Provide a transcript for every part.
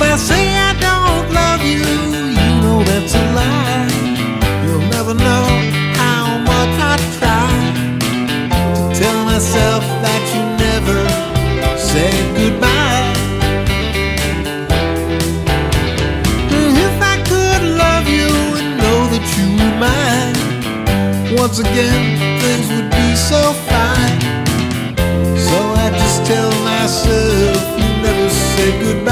If I say I don't love you, you know that's a lie. You'll never know how much I try to tell myself that you never said goodbye. If I could love you and know that you once again things would be so fine. So I just tell myself you never said goodbye.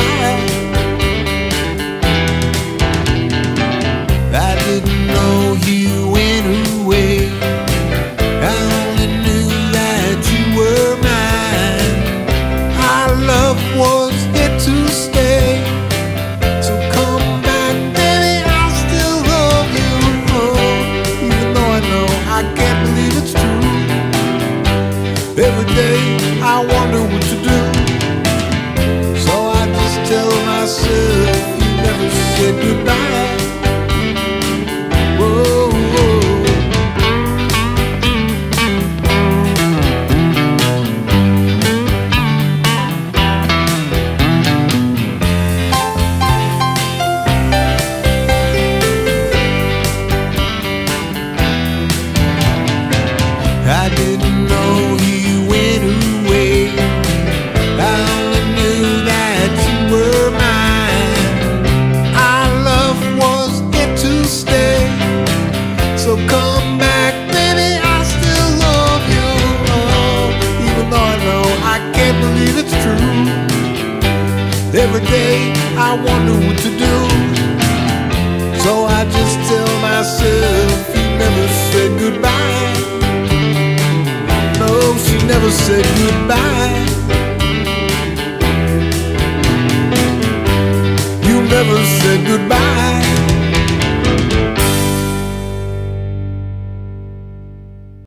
Every day I wonder what to do. So I just tell myself Every day I wonder what to do. So I just tell myself you never said goodbye. No, she never said goodbye. You never said goodbye.